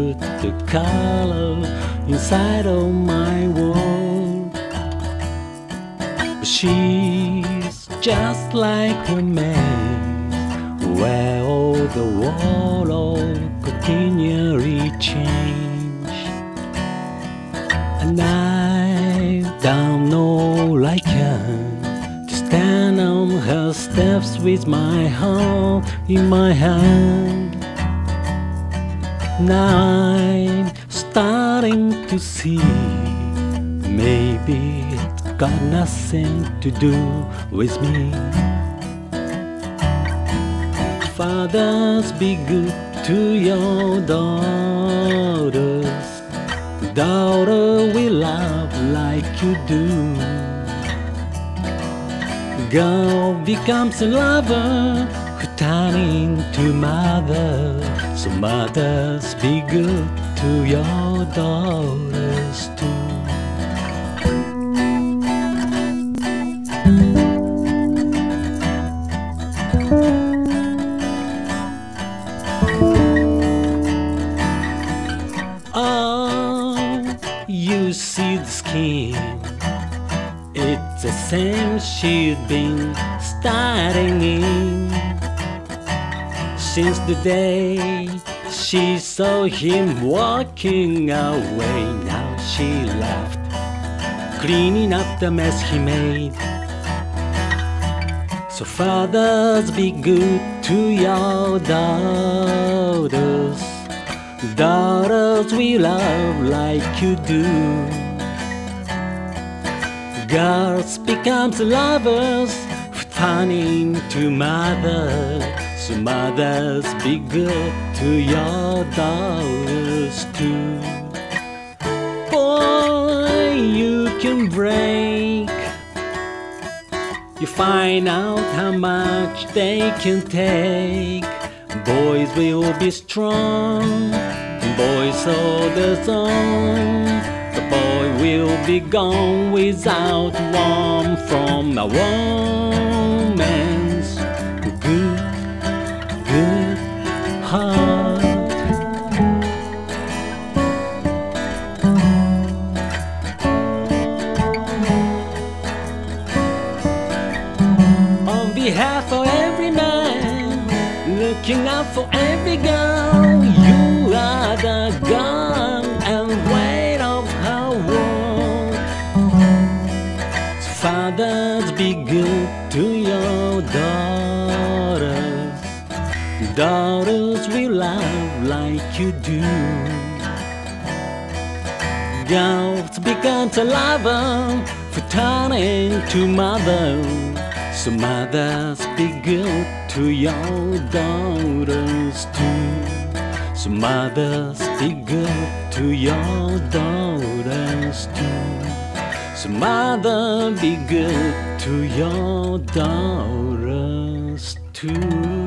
put the color inside of my world. She's just like a maze where all the world continually change. And I don't know I can to stand on her steps with my heart in my hand. I'm starting to see maybe it's got nothing to do with me. Fathers, be good to your daughters. Daughter, we love like you do. Girl becomes a lover who turn into mother. So mothers, be good to your daughters too. Oh, you see the skin. It's the same she'd been starting in since the day she saw him walking away. Now she left, cleaning up the mess he made. So fathers, be good to your daughters. Daughters we love like you do. Girls becomes lovers, turning to mothers. So mothers be good to your daughters too. Boy, you can break. You find out how much they can take. Boys will be strong. Boys hold their own. The boy will be gone without one from a woman's On behalf of every man, looking out for every girl, you are the gun and weight of her world. Fathers, be good to your daughters. Daughters we love like you do. Girls become a lover for turning to mother. So mothers be good to your daughters too. So mothers be good to your daughters too. So mother be good to your daughters too.